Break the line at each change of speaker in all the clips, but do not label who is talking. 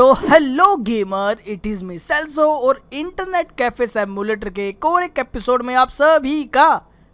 तो hello gamer it is me Celso और internet cafe simulator के एक और एक एपिसोड में आप सभी का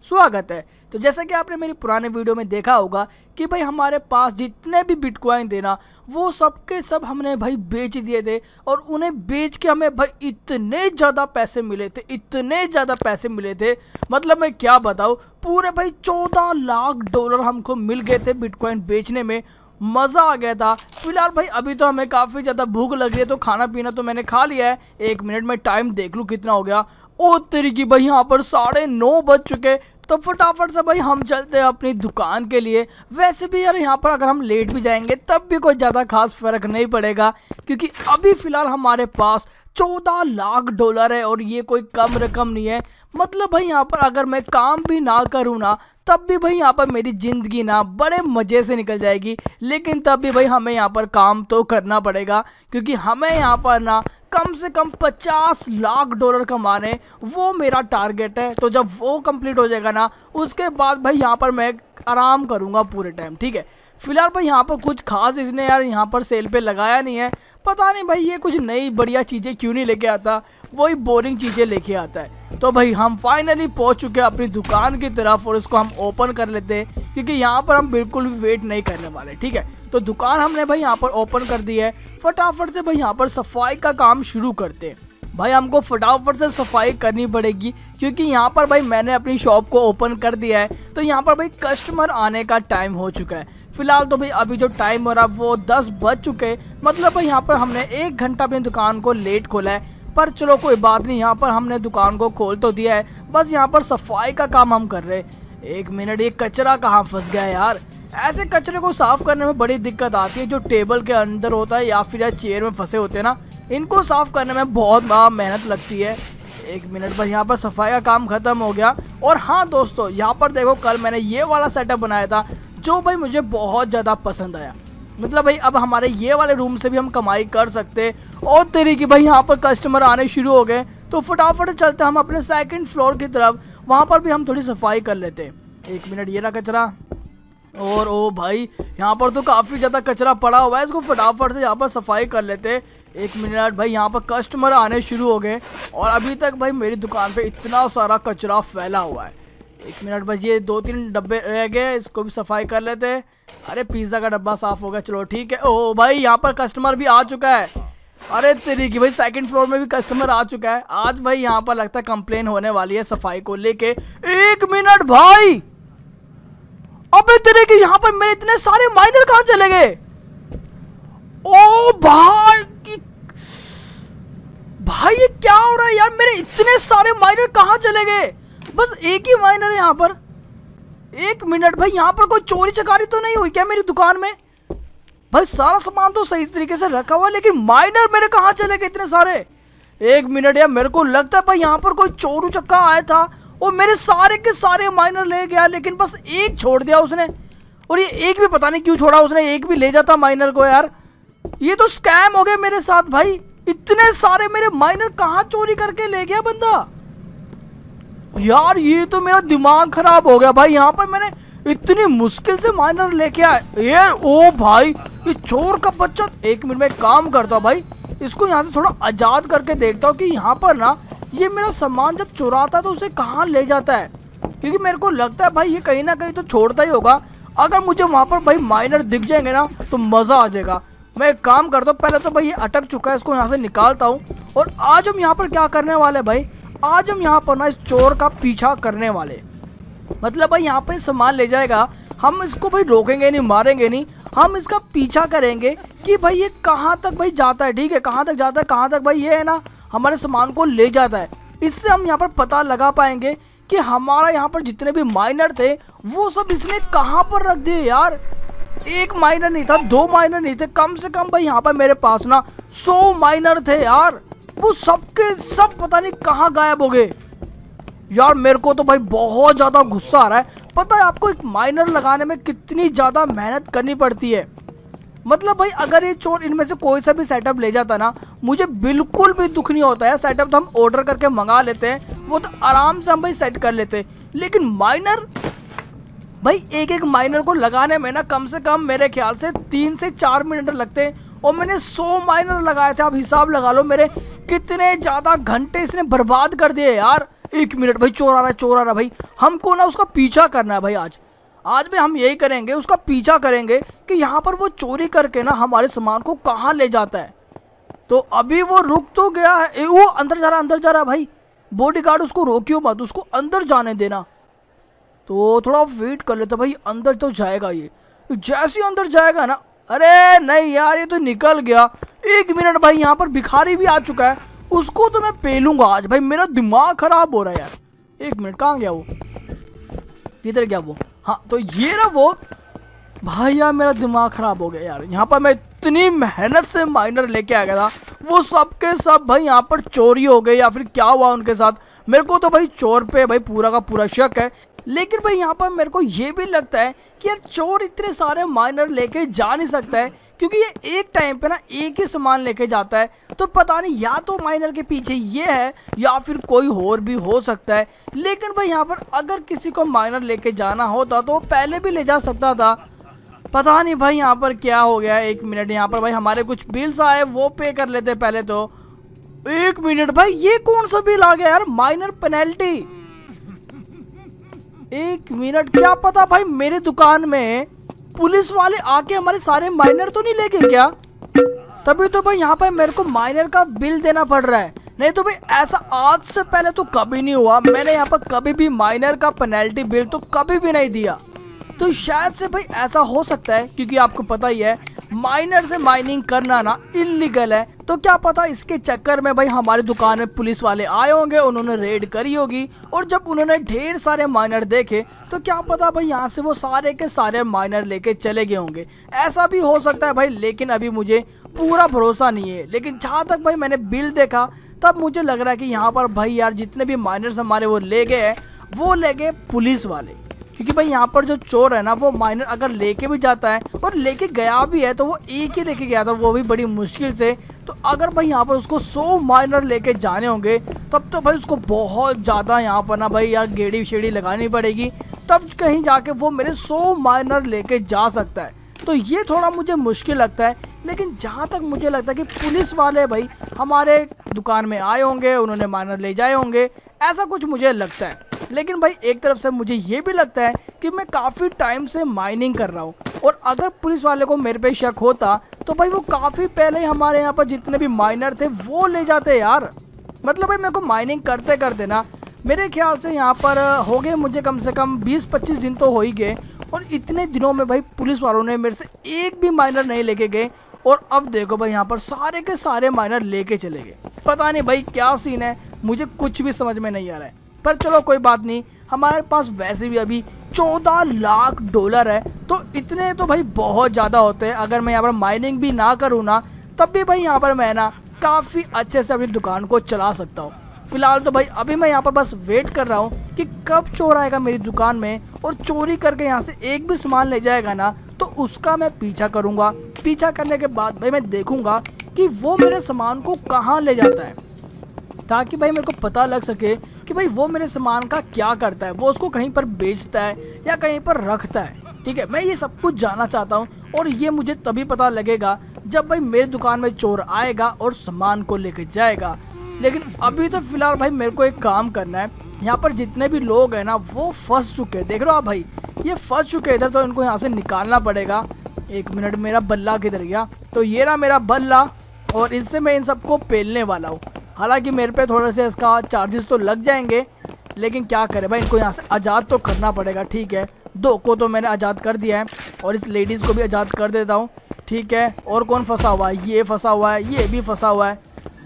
स्वागत है। तो जैसा कि आपने मेरी पुराने वीडियो में देखा होगा कि भाई हमारे पास जितने भी बिटकॉइन थे ना, वो सब के सब हमने भाई बेच दिए थे और उन्हें बेच के हमें भाई इतने ज़्यादा पैसे मिले थे, इतने ज़्यादा पैसे मिले थे। मतलब मैं क्या बताऊँ, पूरे भाई चौदह लाख डॉलर हमको मिल गए थे बिटकॉइन बेचने में मज़ा आ गया था। फ़िलहाल भाई, अभी तो हमें काफ़ी ज़्यादा भूख लग रही है तो खाना पीना तो मैंने खा लिया है। एक मिनट में टाइम देख लूँ कितना हो गया। ओ तेरी की भाई, यहाँ पर साढ़े नौ बज चुके तो फटाफट से भाई, हम चलते हैं अपनी दुकान के लिए। वैसे भी यार, यहाँ पर अगर हम लेट भी जाएँगे, तब भी कोई ज़्यादा खास फ़र्क नहीं पड़ेगा, क्योंकि अभी फ़िलहाल हमारे पास चौदह लाख डॉलर है और ये कोई कम रकम नहीं है। मतलब भाई यहाँ पर अगर मैं काम भी ना करूँ ना, तब भी भाई यहाँ पर मेरी ज़िंदगी ना बड़े मज़े से निकल जाएगी। लेकिन तब भी भाई हमें यहाँ पर काम तो करना पड़ेगा, क्योंकि हमें यहाँ पर ना कम से कम पचास लाख डॉलर कमाने, वो मेरा टारगेट है। तो जब वो कंप्लीट हो जाएगा ना, उसके बाद भाई यहाँ पर मैं आराम करूँगा पूरे टाइम, ठीक है? फ़िलहाल भाई यहाँ पर कुछ खास इसने यार यहाँ पर सेल पे लगाया नहीं है। पता नहीं भाई ये कुछ नई बढ़िया चीज़ें क्यों नहीं लेके आता? वही बोरिंग चीज़ें लेके आता है। तो भाई हम फाइनली पहुँच चुके हैं अपनी दुकान की तरफ़ और इसको हम ओपन कर लेते हैं, क्योंकि यहाँ पर हम बिल्कुल भी वेट नहीं करने वाले, ठीक है? तो दुकान हमने भाई यहाँ पर ओपन कर दी है। फटाफट से भाई यहाँ पर सफ़ाई का काम शुरू करते हैं। भाई हमको फटाफट से सफ़ाई करनी पड़ेगी, क्योंकि यहाँ पर भाई मैंने अपनी शॉप को ओपन कर दिया है। तो यहाँ पर भाई कस्टमर आने का टाइम हो चुका है। फ़िलहाल तो भाई, अभी जो टाइम हो रहा, वो दस बज चुके मतलब भाई, यहाँ पर हमने एक घंटा अपनी दुकान को लेट खोला है। पर चलो, कोई बात नहीं, यहाँ पर हमने दुकान को खोल तो दिया है। बस यहाँ पर सफ़ाई का काम हम कर रहे एक मिनट ये कचरा कहाँ फंस गया यार? ऐसे कचरे को साफ़ करने में बड़ी दिक्कत आती है, जो टेबल के अंदर होता है या फिर या चेयर में फंसे होते हैं ना, इनको साफ़ करने में बहुत बड़ा मेहनत लगती है। एक मिनट बस यहाँ पर सफ़ाई का काम खत्म हो गया। और हाँ दोस्तों, यहाँ पर देखो, कल मैंने ये वाला सेटअप बनाया था। जो भाई मुझे बहुत ज़्यादा पसंद आया। मतलब भाई, अब हमारे ये वाले रूम से भी हम कमाई कर सकते और तेरी की भाई यहाँ पर कस्टमर आने शुरू हो गए तो फटाफट चलते हम अपने सेकंड फ्लोर की तरफ़। वहाँ पर भी हम थोड़ी सफ़ाई कर लेते एक मिनट ये ना कचरा। और, ओ भाई, यहाँ पर तो काफ़ी ज़्यादा कचरा पड़ा हुआ है। इसको फटाफट से यहाँ पर सफ़ाई कर लेते एक मिनट भाई, यहाँ पर कस्टमर आने शुरू हो गए। और अभी तक भाई मेरी दुकान पे इतना सारा कचरा फैला हुआ है। एक मिनट, बस ये दो तीन डब्बे रह गए, इसको भी सफ़ाई कर लेते हैं। अरे पिज़्ज़ा का डब्बा साफ़ हो गया, चलो ठीक है। ओ भाई, यहाँ पर कस्टमर भी आ चुका है। अरे, तेरी की भाई सेकंड फ्लोर में भी कस्टमर आ चुका है। आज भाई, यहाँ पर लगता है कंप्लेन होने वाली है सफ़ाई को लेके। एक मिनट भाई! अबे, तेरे की यहाँ पर मेरे इतने सारे माइनर कहाँ चले गए? ओ भाई, की भाई, ये क्या हो रहा है यार? मेरे इतने सारे माइनर कहाँ चले गए? बस एक ही माइनर है यहाँ पर। एक मिनट भाई, यहाँ पर कोई चोरी चकारी तो नहीं हुई क्या मेरी दुकान में? भाई, सारा सामान तो सही तरीके से रखा हुआ है, लेकिन माइनर मेरे कहाँ चले गए इतने सारे? एक मिनट यार, मेरे को लगता है भाई, यहाँ पर कोई चोरू चक्का आया था और मेरे सारे के सारे माइनर ले गया, लेकिन बस एक छोड़ दिया उसने। और ये एक भी पता नहीं क्यों छोड़ा उसने, एक भी ले जाता माइनर को यार। ये तो स्कैम हो गया मेरे साथ, भाई। इतने सारे मेरे माइनर कहाँ चोरी करके ले गया बंदा? यार, ये तो मेरा दिमाग खराब हो गया भाई। यहाँ पर मैंने इतनी मुश्किल से माइनर लेके आए ये, ओ भाई, ये चोर का बच्चा। एक मिनट, में काम करता हूँ भाई। इसको यहाँ से थोड़ा आज़ाद करके देखता हूँ कि यहाँ पर ना, ये मेरा सामान जब चुराता है तो उसे कहाँ ले जाता है? क्योंकि मेरे को लगता है भाई, ये कहीं ना कहीं तो छोड़ता ही होगा। अगर मुझे वहाँ पर भाई माइनर दिख जाएँगे ना तो मज़ा आ जाएगा। मैं एक काम करता हूँ, पहले तो भाई ये अटक चुका है, इसको यहाँ से निकालता हूँ। और आज हम यहाँ पर क्या करने वाले हैं भाई? आज हम यहाँ पर ना इस चोर का पीछा करने वाले। मतलब भाई, यहाँ पर सामान ले जाएगा। हम इसको भाई रोकेंगे नहीं, मारेंगे नहीं। हम इसका पीछा करेंगे कि भाई ये कहाँ तक भाई जाता है, ठीक है? कहाँ तक जाता है, कहाँ तक भाई ये है ना, हमारे सामान को ले जाता है। इससे हम यहाँ पर पता लगा पाएँगे कि हमारा यहाँ पर जितने भी माइनर थे, वो सब इसने कहाँ पर रख दिए यार? एक माइनर नहीं था, दो माइनर नहीं थे। कम से कम भाई यहाँ पर मेरे पास ना सौ माइनर थे यार। वो सबके सब पता नहीं कहाँ गायब हो गए। यार, मेरे को तो भाई बहुत ज़्यादा गुस्सा आ रहा है। पता है आपको एक माइनर लगाने में कितनी ज़्यादा मेहनत करनी पड़ती है? मतलब भाई, अगर ये चोर इनमें से कोई सा भी सेटअप ले जाता ना, मुझे बिल्कुल भी दुख नहीं होता है सेटअप तो हम ऑर्डर करके मंगा लेते हैं, वो तो आराम से हम भाई सेट कर लेते हैं। लेकिन माइनर भाई एक एक माइनर को लगाने में ना कम से कम मेरे ख्याल से तीन से चार मिनट लगते हैं। और मैंने सौ माइनर लगाए थे, आप हिसाब लगा लो मेरे। कितने ज़्यादा घंटे इसने बर्बाद कर दिए यार। एक मिनट भाई, चोर आ रहा है, चोर आ रहा भाई। हमको ना उसका पीछा करना है भाई आज। आज भी हम यही करेंगे, उसका पीछा करेंगे कि यहाँ पर वो चोरी करके ना हमारे सामान को कहाँ ले जाता है। तो अभी वो रुक तो गया है। वो अंदर जा रहा अंदर जा रहा भाई। बॉडी गार्ड उसको रोकियो मत, उसको अंदर जाने देना। तो थोड़ा वेट कर लेते भाई, अंदर तो जाएगा ये। जैसे ही अंदर जाएगा ना अरे नहीं यार, ये तो निकल गया। एक मिनट भाई, यहाँ पर भिखारी भी आ चुका है। उसको तो मैं पेलूँगा आज। भाई, मेरा दिमाग खराब हो रहा है यार। एक मिनट, कहाँ गया वो? किधर गया वो? हाँ तो ये ना वो। भाई यार, मेरा दिमाग खराब हो गया यार। यहाँ पर मैं इतनी मेहनत से माइनर लेके आ गया था। वो सब के सब भाई, यहाँ पर चोरी हो गई या फिर क्या हुआ उनके साथ? मेरे को तो भाई चोर पे भाई पूरा का पूरा शक है। लेकिन भाई यहाँ पर मेरे को ये भी लगता है कि यार चोर इतने सारे माइनर लेके जा नहीं सकता है, क्योंकि ये एक टाइम पे ना एक ही सामान लेके जाता है। तो पता नहीं, या तो माइनर के पीछे ये है, या फिर कोई और भी हो सकता है। लेकिन भाई यहाँ पर अगर किसी को माइनर लेके जाना होता तो पहले भी ले जा सकता था। पता नहीं भाई यहाँ पर क्या हो गया, एक मिनट यहाँ पर भाई हमारे कुछ बिल्स आए, वो पे कर लेते पहले तो। एक मिनट भाई, ये कौन सा बिल आ गया यार? माइनर पेनल्टी एक मिनट, क्या पता भाई मेरे दुकान में पुलिस वाले आके हमारे सारे माइनर तो नहीं लेके क्या? तभी तो भाई यहाँ पर मेरे को माइनर का बिल देना पड़ रहा है। नहीं तो भाई ऐसा आज से पहले तो कभी नहीं हुआ। मैंने यहाँ पर कभी भी माइनर का पेनल्टी बिल तो कभी भी नहीं दिया। तो शायद से भाई ऐसा हो सकता है, क्योंकि आपको पता ही है माइनर से माइनिंग करना ना इलीगल है। तो क्या पता इसके चक्कर में भाई हमारी दुकान में पुलिस वाले आए होंगे, उन्होंने रेड करी होगी, और जब उन्होंने ढेर सारे माइनर देखे तो क्या पता भाई यहाँ से वो सारे के सारे माइनर लेके चले गए होंगे। ऐसा भी हो सकता है भाई, लेकिन अभी मुझे पूरा भरोसा नहीं है। लेकिन जहाँ तक भाई मैंने बिल देखा, तब मुझे लग रहा है कि यहाँ पर भाई यार जितने भी माइनर्स हमारे वो ले गए हैं, वो ले गए पुलिस वाले। क्योंकि भाई यहाँ पर जो चोर है ना, वो माइनर अगर लेके भी जाता है और लेके गया भी है तो वो एक ही लेके गया था, वो भी बड़ी मुश्किल से। तो अगर भाई यहाँ पर उसको सौ माइनर लेके जाने होंगे, तब तो भाई उसको बहुत ज़्यादा यहाँ पर ना भाई यार गेड़ी शेड़ी लगानी पड़ेगी। तब कहीं जाके वो मेरे सौ माइनर लेके जा सकता है। तो ये थोड़ा मुझे मुश्किल लगता है, लेकिन जहाँ तक मुझे लगता है कि पुलिस वाले भाई हमारे दुकान में आए होंगे, उन्होंने माइनर ले जाए होंगे, ऐसा कुछ मुझे लगता है। लेकिन भाई, एक तरफ़ से मुझे ये भी लगता है कि मैं काफ़ी टाइम से माइनिंग कर रहा हूँ। और अगर पुलिस वाले को मेरे पे शक होता तो भाई, वो काफ़ी पहले हमारे यहाँ पर जितने भी माइनर थे, वो ले जाते यार। मतलब भाई, मेरे को माइनिंग करते करते ना, मेरे ख्याल से यहाँ पर हो गए मुझे कम से कम 20-25 दिन तो हो ही गए। और इतने दिनों में भाई, पुलिस वालों ने मेरे से एक भी माइनर नहीं लेके गए। और अब देखो भाई, यहाँ पर सारे के सारे माइनर लेके चले गए। पता नहीं भाई, क्या सीन है? मुझे कुछ भी समझ में नहीं आ रहा है। पर चलो, कोई बात नहीं। हमारे पास वैसे भी अभी चौदह लाख डॉलर है तो इतने तो भाई बहुत ज़्यादा होते हैं। अगर मैं यहाँ पर माइनिंग भी ना करूँ ना, तब भी भाई यहाँ पर मैं ना काफ़ी अच्छे से अपनी दुकान को चला सकता हूँ। फ़िलहाल तो भाई अभी मैं यहाँ पर बस वेट कर रहा हूँ कि कब चोर आएगा मेरी दुकान में, और चोरी करके यहाँ से एक भी सामान ले जाएगा ना तो उसका मैं पीछा करूँगा। पीछा करने के बाद भाई मैं देखूँगा कि वो मेरे सामान को कहाँ ले जाता है। ताकि भाई मेरे को पता लग सके कि भाई वो मेरे सामान का क्या करता है, वो उसको कहीं पर बेचता है या कहीं पर रखता है, ठीक है? मैं ये सब कुछ जानना चाहता हूँ और ये मुझे तभी पता लगेगा जब भाई मेरी दुकान में चोर आएगा और सामान को लेके जाएगा। लेकिन अभी तो फ़िलहाल भाई मेरे को एक काम करना है। यहाँ पर जितने भी लोग हैं ना, वो फंस चुके हैं। देख रहे हो आप भाई? ये फंस चुके इधर तो इनको यहाँ से निकालना पड़ेगा। एक मिनट, मेरा बल्ला किधर गया? तो ये रहा मेरा बल्ला और इससे मैं इन सबको पेलने वाला हूँ। हालाँकि मेरे पे थोड़ा से इसका चार्जेस तो लग जाएँगे, लेकिन क्या करें भाई, इनको यहाँ से आज़ाद तो करना पड़ेगा, ठीक है। दो को तो मैंने आज़ाद कर दिया है, और इस लेडीज़ को भी आज़ाद कर देता हूँ, ठीक है। और कौन फंसा हुआ है? ये फंसा हुआ है, ये भी फंसा हुआ है।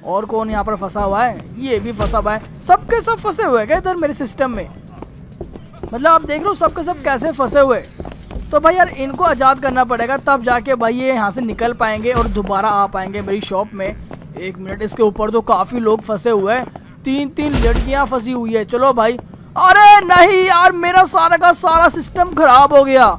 और कौन यहाँ पर फंसा हुआ है? ये भी फंसा हुआ है। सबके सब फंसे हुए क्या इधर मेरे सिस्टम में? मतलब आप देख रहे हो सबके सब कैसे फंसे हुए तो भाई यार, इनको आज़ाद करना पड़ेगा, तब जाके भाई ये यहाँ से निकल पाएँगे और दोबारा आ पाएँगे मेरी शॉप में। एक मिनट, इसके ऊपर तो काफ़ी लोग फंसे हुए हैं। तीन तीन लड़कियाँ फंसी हुई है। चलो भाई। अरे नहीं यार, मेरा सारा का सारा सिस्टम खराब हो गया।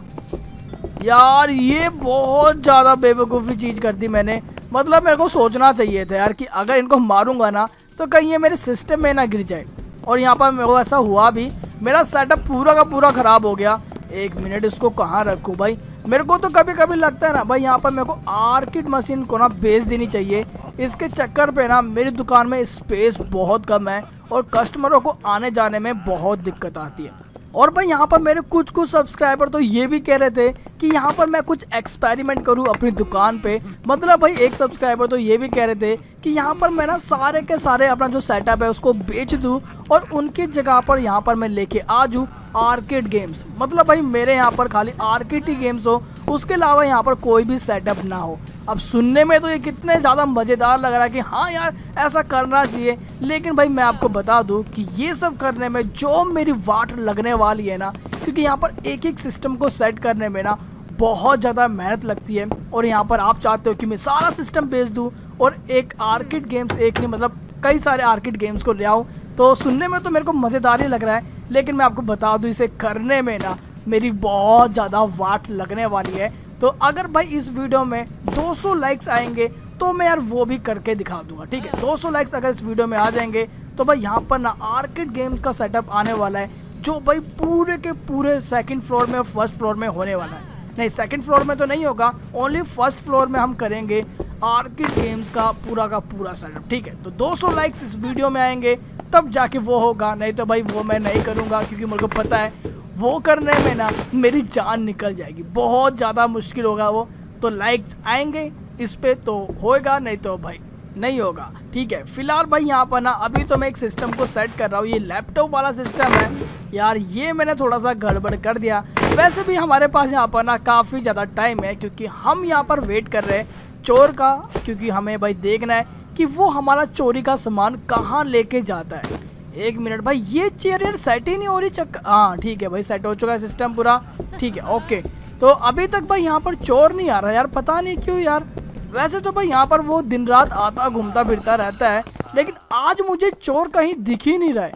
यार, ये बहुत ज़्यादा बेवकूफ़ी चीज़ कर दी मैंने। मतलब मेरे को सोचना चाहिए था यार कि अगर इनको मारूँगा ना तो कहीं ये मेरे सिस्टम में ना गिर जाए। और यहाँ पर मेरे को ऐसा हुआ भी, मेरा सेटअप पूरा का पूरा ख़राब हो गया। एक मिनट, इसको कहाँ रखूँ भाई? मेरे को तो कभी कभी लगता है ना, भाई यहाँ पर मेरे को आर्किड मशीन को ना बेच देनी चाहिए। इसके चक्कर पे ना मेरी दुकान में स्पेस बहुत कम है और कस्टमरों को आने जाने में बहुत दिक्कत आती है। और भाई यहाँ पर मेरे कुछ कुछ सब्सक्राइबर तो ये भी कह रहे थे कि यहाँ पर मैं कुछ एक्सपेरिमेंट करूँ अपनी दुकान पे। मतलब भाई एक सब्सक्राइबर तो ये भी कह रहे थे कि यहाँ पर मैं ना सारे के सारे अपना जो सेटअप है उसको बेच दूँ और उनकी जगह पर यहाँ पर मैं लेके आ जाऊँ आर्केड गेम्स मतलब भाई मेरे यहाँ पर खाली आर्केड ही गेम्स हो, उसके अलावा यहाँ पर कोई भी सेटअप ना हो। अब सुनने में तो ये कितने ज़्यादा मज़ेदार लग रहा है कि हाँ यार, ऐसा करना चाहिए। लेकिन भाई मैं आपको बता दूँ कि ये सब करने में जो मेरी वाट लगने वाली है ना, क्योंकि यहाँ पर एक एक सिस्टम को सेट करने में ना बहुत ज़्यादा मेहनत लगती है। और यहाँ पर आप चाहते हो कि मैं सारा सिस्टम बेच दूँ और एक आर्किड गेम्स एक नहीं मतलब कई सारे आर्किड गेम्स को ले आऊँ। तो सुनने में तो मेरे को मज़ेदार ही लग रहा है, लेकिन मैं आपको बता दूँ इसे करने में ना मेरी बहुत ज़्यादा वाट लगने वाली है। तो अगर भाई इस वीडियो में 200 लाइक्स आएँगे तो मैं यार वो भी करके दिखा दूँगा, ठीक है? 200 लाइक्स अगर इस वीडियो में आ जाएँगे तो भाई यहाँ पर ना आर्किड गेम्स का सेटअप आने वाला है, जो भाई पूरे के पूरे सेकंड फ्लोर में और फ़र्स्ट फ्लोर में होने वाला है। नहीं सेकंड फ्लोर में तो नहीं होगा ओनली फ़र्स्ट फ्लोर में हम करेंगे आर्किड गेम्स का पूरा का पूरा सेटअप ठीक है? तो 200 लाइक्स इस वीडियो में आएँगे, तब जाके वो होगा, नहीं तो भाई वो मैं नहीं करूँगा, क्योंकि मेरे को पता है वो करने में ना मेरी जान निकल जाएगी। बहुत ज़्यादा मुश्किल होगा वो। तो लाइक्स आएँगे, इस पर तो होएगा, नहीं तो भाई नहीं होगा। ठीक है, फ़िलहाल भाई यहाँ पर ना, अभी तो मैं एक सिस्टम को सेट कर रहा हूँ। ये लैपटॉप वाला सिस्टम है। यार, ये मैंने थोड़ा सा गड़बड़ कर दिया। वैसे भी हमारे पास यहाँ पर ना काफ़ी ज़्यादा टाइम है, क्योंकि हम यहाँ पर वेट कर रहे हैं चोर का, क्योंकि हमें भाई देखना है कि वो हमारा चोरी का सामान कहाँ लेके जाता है। एक मिनट भाई, ये चेयर यार सेट ही नहीं हो रही चक्कर हाँ ठीक है भाई सेट हो चुका है सिस्टम पूरा। ठीक है ओके तो अभी तक भाई यहाँ पर चोर नहीं आ रहा यार, पता नहीं क्यों यार। वैसे तो भाई यहाँ पर वो दिन रात आता घूमता फिरता रहता है, लेकिन आज मुझे चोर कहीं दिख ही नहीं रहा है।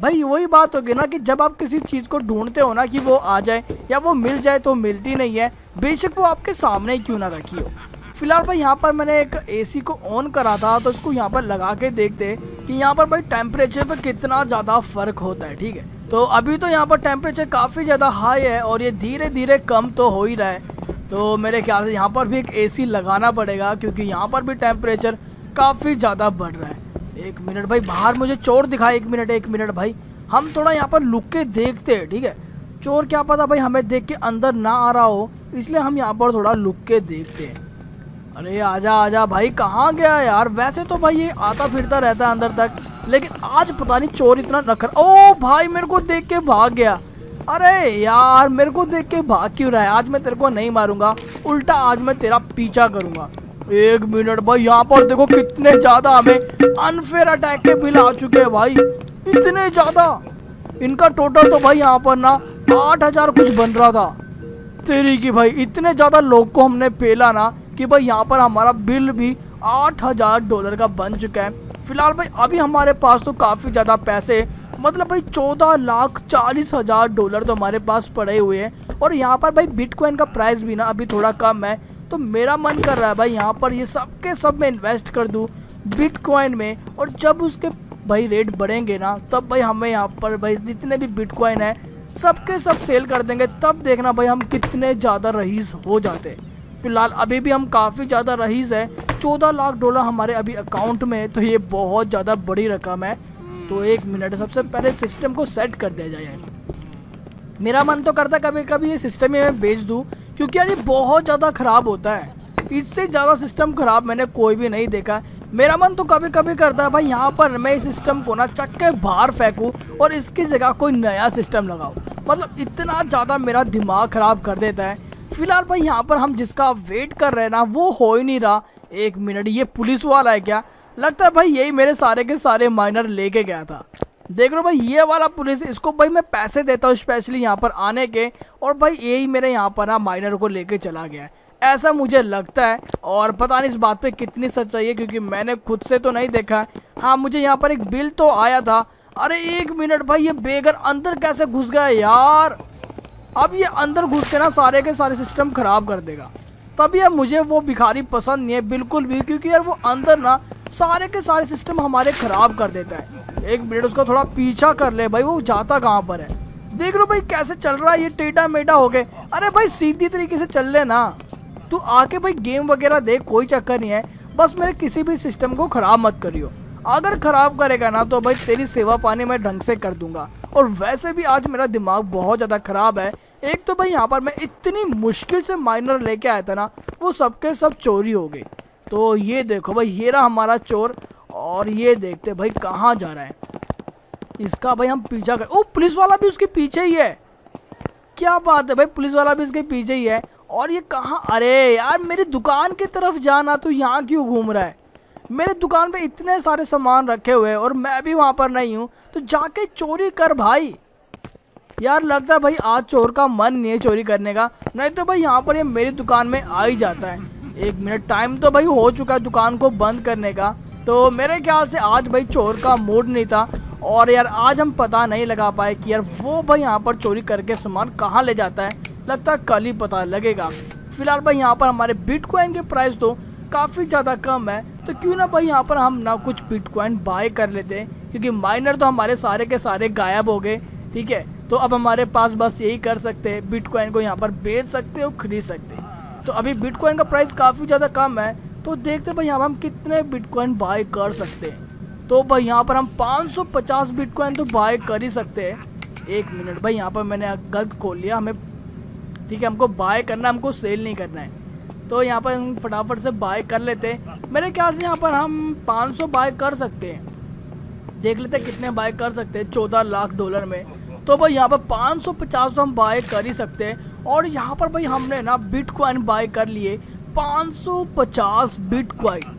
भाई, वही बात होगी ना कि जब आप किसी चीज़ को ढूंढते हो ना कि वो आ जाए या वो मिल जाए तो मिलती नहीं है, बेशक वो आपके सामने ही क्यों ना रखी हो। फ़िलहाल भाई, यहाँ पर मैंने एक एसी को ऑन करा था तो उसको यहाँ पर लगा के देखते कि यहाँ पर भाई टेम्परेचर पर कितना ज़्यादा फ़र्क होता है, ठीक है? तो अभी तो यहाँ पर टेम्परेचर काफ़ी ज़्यादा हाई है और ये धीरे धीरे कम तो हो ही रहा है। तो मेरे ख्याल से यहाँ पर भी एक एसी लगाना पड़ेगा, क्योंकि यहाँ पर भी टेम्परेचर काफ़ी ज़्यादा बढ़ रहा है। एक मिनट भाई, बाहर मुझे चोर दिखा एक मिनट एक मिनट भाई। हम थोड़ा यहाँ पर लुक के देखते हैं, ठीक है? चोर क्या पता भाई हमें देख के अंदर ना आ रहा हो, इसलिए हम यहाँ पर थोड़ा लुक के देखते हैं। अरे आजा आजा भाई, कहाँ गया यार? वैसे तो भाई ये आता फिरता रहता है अंदर तक, लेकिन आज पता नहीं चोर इतना रख ओ भाई, मेरे को देख के भाग गया। अरे यार, मेरे को देख के भाग क्यों रहा है? आज मैं तेरे को नहीं मारूँगा। उल्टा आज मैं तेरा पीछा करूँगा। एक मिनट भाई, यहाँ पर देखो कितने ज़्यादा हमें अनफेयर अटैक के बिल आ चुके हैं भाई। इतने ज़्यादा। इनका टोटल तो भाई यहाँ पर ना आठ हज़ार कुछ बन रहा था। तेरी की भाई, इतने ज़्यादा लोग को हमने पेला ना कि भाई यहाँ पर हमारा बिल भी आठ हज़ार डॉलर का बन चुका है। फ़िलहाल भाई, अभी हमारे पास तो काफ़ी ज़्यादा पैसे मतलब भाई चौदह लाख चालीस हज़ार डॉलर तो हमारे पास पड़े हुए हैं। और यहाँ पर भाई बिटकॉइन का प्राइस भी ना अभी थोड़ा कम है। तो मेरा मन कर रहा है भाई यहाँ पर ये सब के सब मैं इन्वेस्ट कर दूँ बिटकॉइन में। और जब उसके भाई रेट बढ़ेंगे ना, तब भाई हमें यहाँ पर भाई जितने भी बिटकॉइन है सबके सब सेल कर देंगे। तब देखना भाई हम कितने ज़्यादा रईस हो जाते हैं। फ़िलहाल अभी भी हम काफ़ी ज़्यादा रईस है। चौदह लाख डॉलर हमारे अभी अकाउंट में तो ये बहुत ज़्यादा बड़ी रकम है। तो एक मिनट, सबसे पहले सिस्टम को सेट कर दिया जाए मेरा मन तो करता है कभी कभी ये सिस्टम ही मैं बेच दूँ, क्योंकि यार ये बहुत ज़्यादा ख़राब होता है। इससे ज़्यादा सिस्टम ख़राब मैंने कोई भी नहीं देखा। मेरा मन तो कभी कभी करता है, भाई यहाँ पर मैं इस सिस्टम को ना चक्के बाहर फेंकूँ और इसकी जगह कोई नया सिस्टम लगाऊँ। मतलब इतना ज़्यादा मेरा दिमाग ख़राब कर देता है। फ़िलहाल भाई यहाँ पर हम जिसका वेट कर रहे ना, वो हो ही नहीं रहा। एक मिनट ये पुलिस वाला है क्या? लगता है भाई यही मेरे सारे के सारे माइनर लेके गया था। देख रहे हो भाई, ये वाला पुलिस, इसको भाई मैं पैसे देता हूँ स्पेशली यहाँ पर आने के, और भाई यही मेरे यहाँ पर ना माइनर को लेके चला गया है। ऐसा मुझे लगता है, और पता नहीं इस बात पे कितनी सच्चाई है, क्योंकि मैंने खुद से तो नहीं देखा है। हाँ मुझे यहाँ पर एक बिल तो आया था। अरे एक मिनट भाई, ये बेगर अंदर कैसे घुस गया यार? अब ये अंदर घुस के ना सारे के सारे सिस्टम खराब कर देगा। तब यार मुझे वो भिखारी पसंद नहीं है, बिल्कुल भी, क्योंकि यार वो अंदर ना सारे के सारे सिस्टम हमारे ख़राब कर देता है। एक मिनट उसका थोड़ा पीछा कर ले भाई, वो जाता कहाँ पर है? देख लो भाई, कैसे चल रहा है ये टेढ़ा मेढ़ा हो गए अरे भाई, सीधी तरीके से चल ले ना। तू आके भाई गेम वगैरह देख, कोई चक्कर नहीं है। बस मेरे किसी भी सिस्टम को खराब मत करियो। अगर खराब करेगा ना तो भाई तेरी सेवा पानी मैं ढंग से कर दूँगा। और वैसे भी आज मेरा दिमाग बहुत ज़्यादा ख़राब है। एक तो भाई यहाँ पर मैं इतनी मुश्किल से माइनर लेके आया था ना, वो सबके सब चोरी हो गई। तो ये देखो भाई, ये रहा हमारा चोर और ये देखते भाई कहाँ जा रहा है। इसका भाई हम पीछा कर, ओ, पुलिस वाला भी उसके पीछे ही है। क्या बात है भाई, पुलिस वाला भी इसके पीछे ही है। और ये कहाँ, अरे यार मेरी दुकान की तरफ़ जाना तो यहाँ क्यों घूम रहा है? मेरे दुकान पे इतने सारे सामान रखे हुए हैं और मैं भी वहाँ पर नहीं हूँ तो जाके चोरी कर भाई। यार लगता है भाई आज चोर का मन नहीं है चोरी करने का, नहीं तो भाई यहाँ पर ये मेरी दुकान में आ ही जाता है। एक मिनट टाइम तो भाई हो चुका है दुकान को बंद करने का तो मेरे ख्याल से आज भाई चोर का मूड नहीं था, और यार आज हम पता नहीं लगा पाए कि यार वो भाई यहाँ पर चोरी करके सामान कहाँ ले जाता है। लगता है कल ही पता लगेगा। फ़िलहाल भाई यहाँ पर हमारे बिटकॉइन के प्राइस तो काफ़ी ज़्यादा कम है तो क्यों ना भाई यहाँ पर हम ना कुछ बिटकॉइन बाय कर लेते हैं? क्योंकि माइनर तो हमारे सारे के सारे गायब हो गए, ठीक है? तो अब हमारे पास बस यही कर सकते हैं बिटकॉइन को यहाँ पर बेच सकते हैं और खरीद सकते हैं। तो अभी बिटकॉइन का प्राइस काफ़ी ज़्यादा कम है तो देखते भाई यहाँ हम कितने बिटकॉइन बाय कर सकते हैं। तो भाई यहाँ पर हम 550 बिटकॉइन तो बाय कर ही सकते हैं। एक मिनट भाई, यहाँ पर मैंने गलत खोल लिया, हमें, ठीक है, हमको बाय करना है, हमको सेल नहीं करना है। तो यहाँ पर हम फटाफट से बाय कर लेते हैं। मेरे ख्याल से यहाँ पर हम 500 बाय कर सकते हैं। देख लेते हैं कितने बाय कर सकते हैं चौदह लाख डॉलर में। तो भाई यहाँ पर 550 तो हम बाय कर ही सकते हैं। और यहाँ पर भाई हमने ना बिटकॉइन बाय कर लिए। 550 बिटकॉइन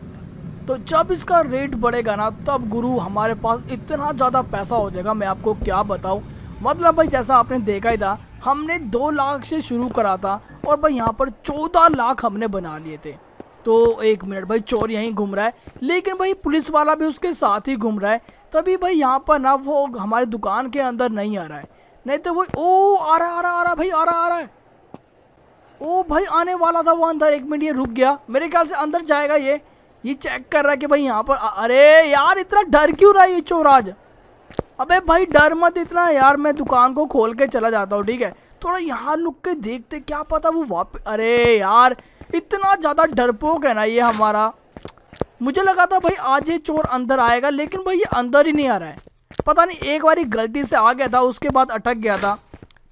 तो जब इसका रेट बढ़ेगा ना, तब गुरु हमारे पास इतना ज़्यादा पैसा हो जाएगा। मैं आपको क्या बताऊँ? मतलब भाई जैसा आपने देखा ही था, हमने दो लाख से शुरू करा था। और भाई यहाँ पर चौदह लाख हमने बना लिए थे। तो एक मिनट भाई, चोर यहीं घूम रहा है। लेकिन भाई, पुलिस वाला भी उसके साथ ही घूम रहा है। तभी भाई यहाँ पर ना वो हमारी दुकान के अंदर नहीं आ रहा है। नहीं तो वो, ओ, आ रहा आ रहा आ रहा भाई, आ रहा आ रहा है। ओ भाई, आने वाला था वो अंदर। एक मिनट, ये रुक गया। मेरे ख्याल से अंदर जाएगा ये। ये चेक कर रहा है कि भाई यहाँ पर अरे यार, इतना डर क्यों रहा है ये चोर आज? अबे भाई डर मत इतना यार, मैं दुकान को खोल के चला जाता हूँ, ठीक है? थोड़ा यहाँ लुक के देखते क्या पता वो वापस अरे यार, इतना ज़्यादा डरपोक है ना ये हमारा। मुझे लगा था भाई आज ये चोर अंदर आएगा, लेकिन भाई ये अंदर ही नहीं आ रहा है। पता नहीं, एक बार गलती से आ गया था, उसके बाद अटक गया था।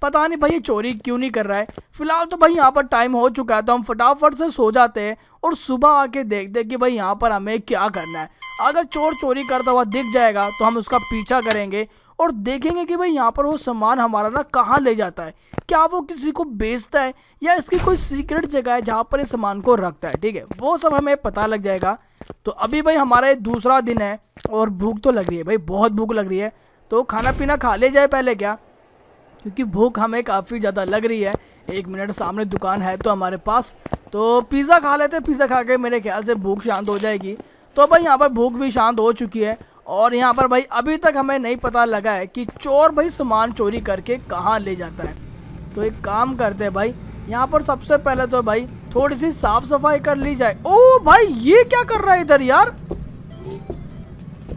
पता नहीं भाई ये चोरी क्यों नहीं कर रहा है। फ़िलहाल तो भाई यहाँ पर टाइम हो चुका है तो हम फटाफट से सो जाते हैं और सुबह आके देखते हैं कि भाई यहाँ पर हमें क्या करना है। अगर चोर चोरी करता हुआ दिख जाएगा तो हम उसका पीछा करेंगे और देखेंगे कि भाई यहाँ पर वो सामान हमारा ना कहाँ ले जाता है। क्या वो किसी को बेचता है या इसकी कोई सीक्रेट जगह है जहाँ पर इस सामान को रखता है, ठीक है? वो सब हमें पता लग जाएगा। तो अभी भाई हमारा ये दूसरा दिन है और भूख तो लग रही है भाई, बहुत भूख लग रही है। तो खाना पीना खा ले जाए पहले क्या? क्योंकि भूख हमें काफ़ी ज़्यादा लग रही है। एक मिनट, सामने दुकान है तो हमारे पास। तो पिज़्ज़ा खा लेते पिज़्ज़ा खा के मेरे ख्याल से भूख शांत हो जाएगी। तो भाई यहाँ पर भूख भी शांत हो चुकी है और यहाँ पर भाई अभी तक हमें नहीं पता लगा है कि चोर भाई सामान चोरी करके कहाँ ले जाता है। तो एक काम करते हैं भाई, यहाँ पर सबसे पहले तो भाई थोड़ी सी साफ़ सफ़ाई कर ली जाए। ओ भाई, ये क्या कर रहा है इधर यार?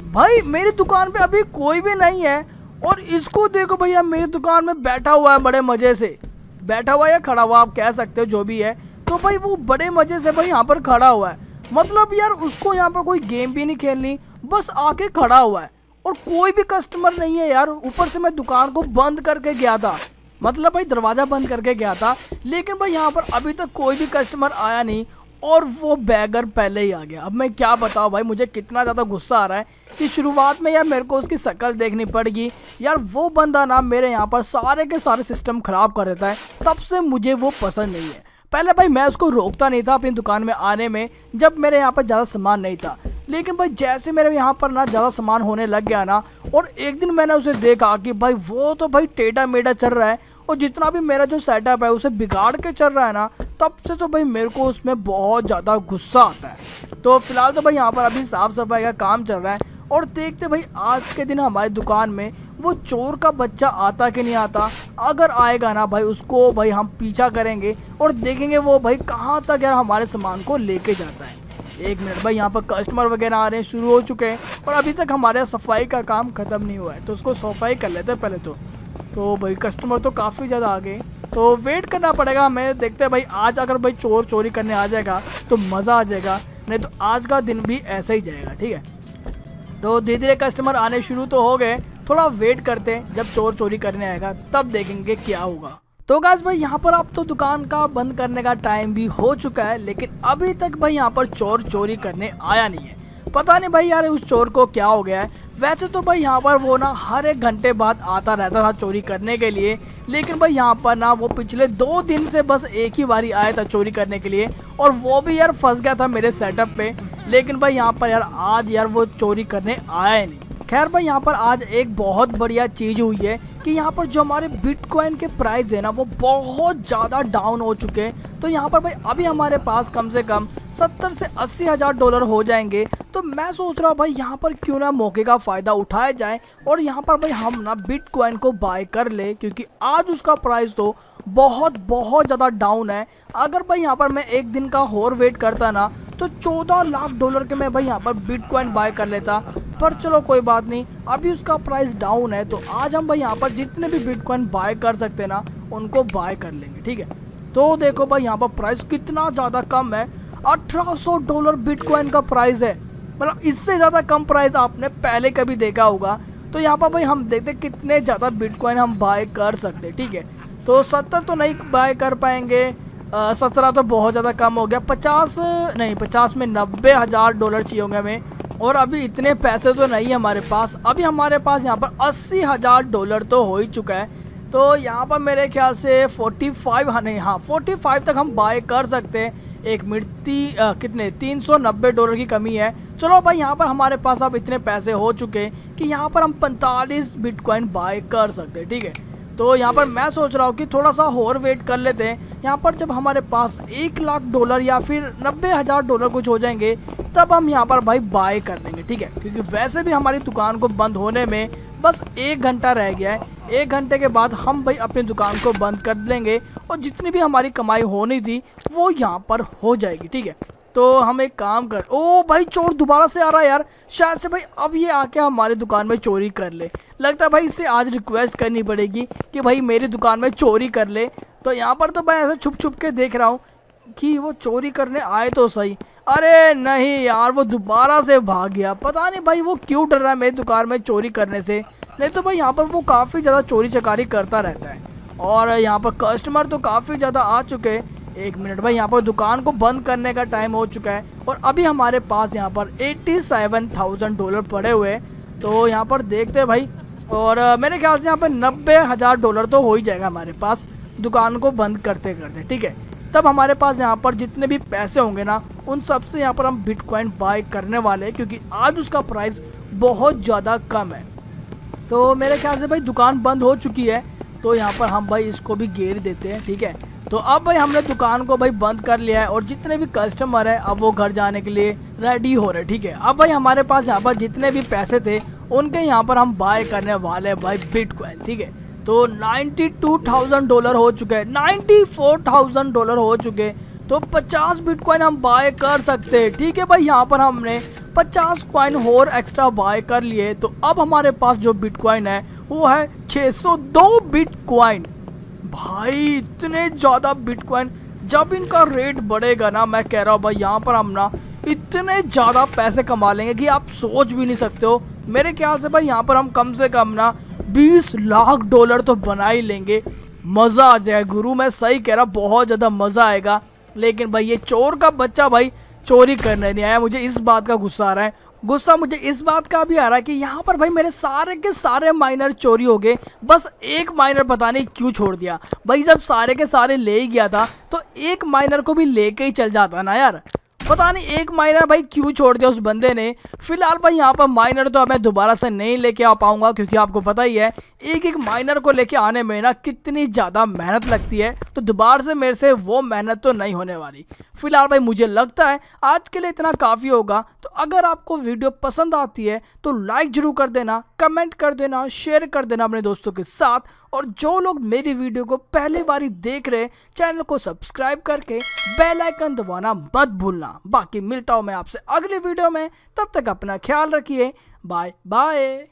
भाई, मेरी दुकान पे अभी कोई भी नहीं है। और इसको देखो भैया, मेरी दुकान में बैठा हुआ है बड़े मज़े से। बैठा हुआ या खड़ा हुआ आप कह सकते हो, जो भी है। तो भाई, वो बड़े मज़े से भाई यहाँ पर खड़ा हुआ है। मतलब यार, उसको यहाँ पर कोई गेम भी नहीं खेलनी, बस आके खड़ा हुआ है। और कोई भी कस्टमर नहीं है यार, ऊपर से मैं दुकान को बंद करके गया था। मतलब भाई, दरवाज़ा बंद करके गया था। लेकिन भाई, यहाँ पर अभी तक कोई भी कस्टमर आया नहीं। और वो बैगर पहले ही आ गया। अब मैं क्या बताऊँ भाई, मुझे कितना ज़्यादा गुस्सा आ रहा है कि शुरुआत में यार मेरे को उसकी शक्ल देखनी पड़ेगी। यार वो बंदा ना मेरे यहाँ पर सारे के सारे सिस्टम ख़राब कर देता है, तब से मुझे वो पसंद नहीं है। पहले भाई, मैं उसको रोकता नहीं था अपनी दुकान में आने में, जब मेरे यहाँ पर ज़्यादा सामान नहीं था। लेकिन भाई, जैसे मेरे यहाँ पर ना ज़्यादा सामान होने लग गया ना, और एक दिन मैंने उसे देखा कि भाई, वो तो भाई टेढ़ा मेढ़ा चल रहा है, और जितना भी मेरा जो सेटअप है, उसे बिगाड़ के चल रहा है ना, तब से तो भाई मेरे को उसमें बहुत ज़्यादा गुस्सा आता है। तो फ़िलहाल तो भाई, यहाँ पर अभी साफ़ सफ़ाई का काम चल रहा है और देखते भाई, आज के दिन हमारी दुकान में वो चोर का बच्चा आता कि नहीं आता? अगर आएगा ना भाई, उसको भाई हम पीछा करेंगे और देखेंगे वो भाई कहाँ तक यार हमारे सामान को लेके जाता है। एक मिनट भाई, यहाँ पर कस्टमर वगैरह आ रहे हैं, शुरू हो चुके हैं और अभी तक हमारे सफ़ाई का काम ख़त्म नहीं हुआ है। तो उसको सफ़ाई कर लेते हैं पहले तो। तो भाई कस्टमर तो काफ़ी ज़्यादा आ गए तो वेट करना पड़ेगा हमें देखते हैं भाई, आज अगर भाई चोर चोरी करने आ जाएगा तो मज़ा आ जाएगा, नहीं तो आज का दिन भी ऐसा ही जाएगा, ठीक है? तो धीरे धीरे कस्टमर आने शुरू तो हो गए। थोड़ा वेट करते हैं। जब चोर चोरी करने आएगा, तब देखेंगे क्या होगा। तो गाज भाई, यहाँ पर अब तो दुकान का बंद करने का टाइम भी हो चुका है, लेकिन अभी तक भाई यहाँ पर चोर चोरी करने आया नहीं है। पता नहीं भाई यार, उस चोर को क्या हो गया है। वैसे तो भाई यहाँ पर वो ना हर एक घंटे बाद आता रहता था चोरी करने के लिए, लेकिन भाई यहाँ पर ना वो पिछले दो दिन से बस एक ही बारी आया था चोरी करने के लिए, और वो भी यार फंस गया था मेरे सेटअप पे। लेकिन भाई यहाँ पर यार, आज यार वो चोरी करने आया नहीं। खैर भाई, यहाँ पर आज एक बहुत बढ़िया चीज़ हुई है कि यहाँ पर जो हमारे बिटकॉइन के प्राइस है ना, वो बहुत ज़्यादा डाउन हो चुके हैं। तो यहाँ पर भाई, अभी हमारे पास कम से कम सत्तर से अस्सी हज़ार डॉलर हो जाएँगे। तो मैं सोच रहा हूँ भाई, यहाँ पर क्यों ना मौके का फ़ायदा उठाया जाए और यहाँ पर भाई, हम ना बिटकॉइन को बाय कर ले, क्योंकि आज उसका प्राइस तो बहुत बहुत ज़्यादा डाउन है। अगर भाई यहाँ पर मैं एक दिन का और वेट करता ना तो चौदह लाख डॉलर के मैं भाई यहाँ पर बिटकॉइन बाय कर लेता। पर चलो कोई बात नहीं, अभी उसका प्राइस डाउन है तो आज हम भाई यहाँ पर जितने भी बिटकॉइन बाय कर सकते ना, उनको बाय कर लेंगे, ठीक है? तो देखो भाई यहाँ पर प्राइस कितना ज़्यादा कम है। 1800 डॉलर बिटकॉइन का प्राइस है। मतलब इससे ज़्यादा कम प्राइस आपने पहले कभी देखा होगा। तो यहाँ पर भाई हम देखते कितने ज़्यादा बिटकॉइन हम बाय कर सकते ठीक है? तो सत्तर तो नहीं बाय कर पाएँगे। सत्रह तो बहुत ज़्यादा कम हो गया। पचास, नहीं, पचास में नब्बे हज़ार डॉलर चाहिए होंगे हमें। और अभी इतने पैसे तो नहीं हमारे पास। अभी हमारे पास यहाँ पर अस्सी हज़ार डॉलर तो हो ही चुका है। तो यहाँ पर मेरे ख्याल से फोर्टी फाइव हाँ नहीं हाँ फोर्टी फाइव तक हम बाय कर सकते हैं। एक मिनट, ती कितने? तीन सौ नब्बे डॉलर की कमी है। चलो भाई, यहाँ पर हमारे पास अब इतने पैसे हो चुके हैं कि यहाँ पर हम पैंतालीस बिटकॉइन बाय कर सकते हैं, ठीक है? तो यहाँ पर मैं सोच रहा हूँ कि थोड़ा सा और वेट कर लेते हैं। यहाँ पर जब हमारे पास एक लाख डॉलर या फिर नब्बे हज़ार डॉलर कुछ हो जाएँगे, तब हम यहाँ पर भाई बाय कर लेंगे, ठीक है? क्योंकि वैसे भी हमारी दुकान को बंद होने में बस एक घंटा रह गया है। एक घंटे के बाद हम भाई अपनी दुकान को बंद कर देंगे और जितनी भी हमारी कमाई होनी थी, वो यहाँ पर हो जाएगी, ठीक है? तो हम एक काम कर, ओ भाई चोर दोबारा से आ रहा है यार। शायद से भाई अब ये आके हमारे दुकान में चोरी कर ले। लगता है भाई इससे आज रिक्वेस्ट करनी पड़ेगी कि भाई मेरी दुकान में चोरी कर ले। तो यहाँ पर तो मैं ऐसे छुप छुप के देख रहा हूँ कि वो चोरी करने आए तो सही। अरे नहीं यार, वो दोबारा से भाग गया। पता नहीं भाई वो क्यों डर रहा है मेरी दुकान में चोरी करने से। नहीं तो भाई यहाँ पर वो काफ़ी ज़्यादा चोरी चकारी करता रहता है। और यहाँ पर कस्टमर तो काफ़ी ज़्यादा आ चुके हैं। एक मिनट भाई, यहाँ पर दुकान को बंद करने का टाइम हो चुका है और अभी हमारे पास यहाँ पर एट्टी सेवन थाउज़ेंड डॉलर पड़े हुए तो यहाँ पर देखते हैं भाई, और मेरे ख्याल से यहाँ पर नब्बे हज़ार डॉलर तो हो ही जाएगा हमारे पास दुकान को बंद करते करते, ठीक है? तब हमारे पास यहाँ पर जितने भी पैसे होंगे ना, उन सबसे यहाँ पर हम बिटकॉइन बाय करने वाले हैं, क्योंकि आज उसका प्राइस बहुत ज़्यादा कम है। तो मेरे ख्याल से भाई, दुकान बंद हो चुकी है तो यहाँ पर हम भाई इसको भी घेर देते हैं, ठीक है? तो अब भाई हमने दुकान को भाई बंद कर लिया है और जितने भी कस्टमर है अब वो घर जाने के लिए रेडी हो रहे ठीक है? अब भाई हमारे पास यहाँ पर जितने भी पैसे थे उनके यहाँ पर हम बाय करने वाले हैं भाई बिटकॉइन ठीक है? तो 92,000 डॉलर हो चुके हैं 94,000 डॉलर हो चुके तो 50 बिटकॉइन हम बाय कर सकते हैं ठीक है भाई? यहाँ पर हमने 50 कॉइन और एक्स्ट्रा बाय कर लिए तो अब हमारे पास जो बिटकॉइन है वो है 602 बिटकॉइन भाई, इतने ज़्यादा बिटकॉइन जब इनका रेट बढ़ेगा ना, मैं कह रहा हूँ भाई, यहाँ पर हम ना इतने ज़्यादा पैसे कमा लेंगे कि आप सोच भी नहीं सकते हो। मेरे ख्याल से भाई, यहाँ पर हम कम से कम ना 20 लाख डॉलर तो बना ही लेंगे। मज़ा आ जाए गुरु, मैं सही कह रहा बहुत ज़्यादा मज़ा आएगा। लेकिन भाई, ये चोर का बच्चा भाई, चोरी करने नहीं आया, मुझे इस बात का गुस्सा आ रहा है। गुस्सा मुझे इस बात का भी आ रहा है कि यहाँ पर भाई मेरे सारे के सारे माइनर चोरी हो गए। बस एक माइनर पता नहीं क्यों छोड़ दिया। भाई जब सारे के सारे ले ही गया था तो एक माइनर को भी लेके ही चल जाता ना यार। पता नहीं, एक माइनर भाई क्यों छोड़ दिया उस बंदे ने? फ़िलहाल भाई यहाँ पर माइनर तो मैं दोबारा से नहीं लेके आ पाऊँगा, क्योंकि आपको पता ही है एक एक माइनर को लेके आने में ना कितनी ज़्यादा मेहनत लगती है। तो दोबारा से मेरे से वो मेहनत तो नहीं होने वाली। फ़िलहाल भाई मुझे लगता है, आज के लिए इतना काफ़ी होगा। तो अगर आपको वीडियो पसंद आती है तो लाइक ज़रूर कर देना कमेंट कर देना शेयर कर देना अपने दोस्तों के साथ। और जो लोग मेरी वीडियो को पहली बार देख रहे चैनल को सब्सक्राइब करके बेल आइकन दबाना मत भूलना। बाकी मिलता हूँ मैं आपसे अगली वीडियो में। तब तक अपना ख्याल रखिए। Bye bye